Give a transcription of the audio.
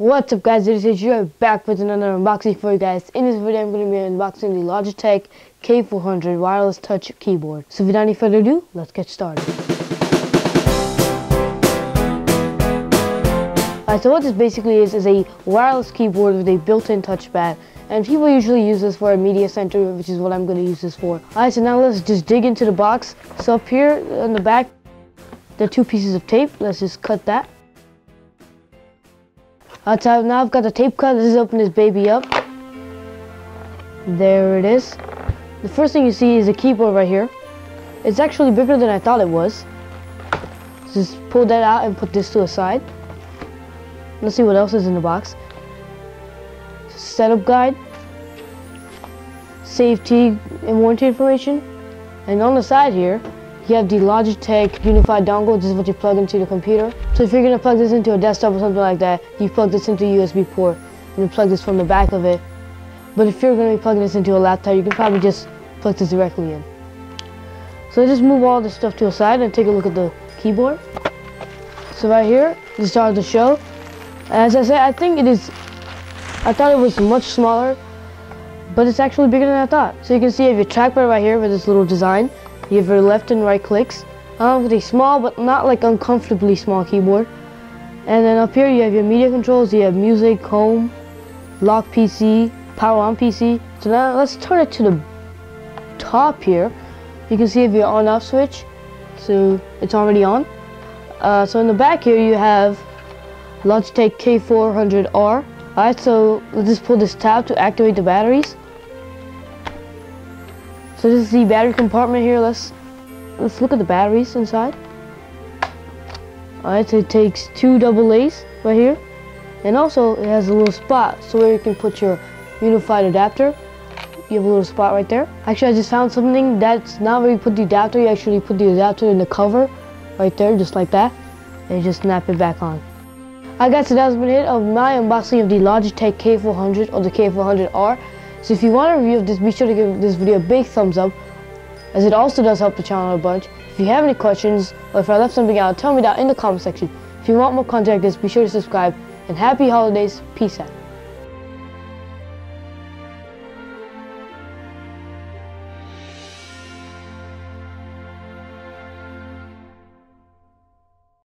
What's up guys, it is you back with another unboxing for you guys. In this video I'm going to be unboxing the Logitech K400 wireless touch keyboard. So without any further ado, let's get started. Alright, so what this basically is, is a wireless keyboard with a built-in touchpad. And people usually use this for a media center, which is what I'm going to use this for. Alright, so now let's just dig into the box. So up here on the back, there are two pieces of tape. Let's just cut that. Outside, now I've got the tape cut. Let's open this baby up. There it is. The first thing you see is a keyboard right here. It's actually bigger than I thought it was. Just pull that out and put this to the side. Let's see what else is in the box. Setup guide, safety and warranty information, and on the side here, you have the Logitech Unified dongle. This is what you plug into the computer. So if you're gonna plug this into a desktop or something like that, you plug this into a USB port and you plug this from the back of it. But if you're gonna be plugging this into a laptop, you can probably just plug this directly in. So just move all this stuff to a side and take a look at the keyboard. So right here, the start of the show. As I said, I think it is, I thought it was much smaller, but it's actually bigger than I thought. So you can see you have your trackpad right here with this little design. You have your left and right clicks. With a small but not like uncomfortably small keyboard. And then up here you have your media controls. You have music, home, lock PC, power on PC. So now let's turn it to the top here. You can see if your on off switch. So it's already on. Uh, so in the back here you have Logitech K400R. Alright, so let's just pull this tab to activate the batteries. So this is the battery compartment here. Let's let's look at the batteries inside. Alright, so it takes two double A's right here. And also it has a little spot so where you can put your unified adapter. You have a little spot right there. Actually I just found something that's not where you put the adapter, you actually put the adapter in the cover right there, just like that. And just snap it back on. Alright guys, so that's been it of my unboxing of the Logitech K400 or the K400R. So if you want a review of this, be sure to give this video a big thumbs up, as it also does help the channel a bunch. If you have any questions, or if I left something out, tell me down in the comment section. If you want more content like this, be sure to subscribe, and happy holidays, peace out.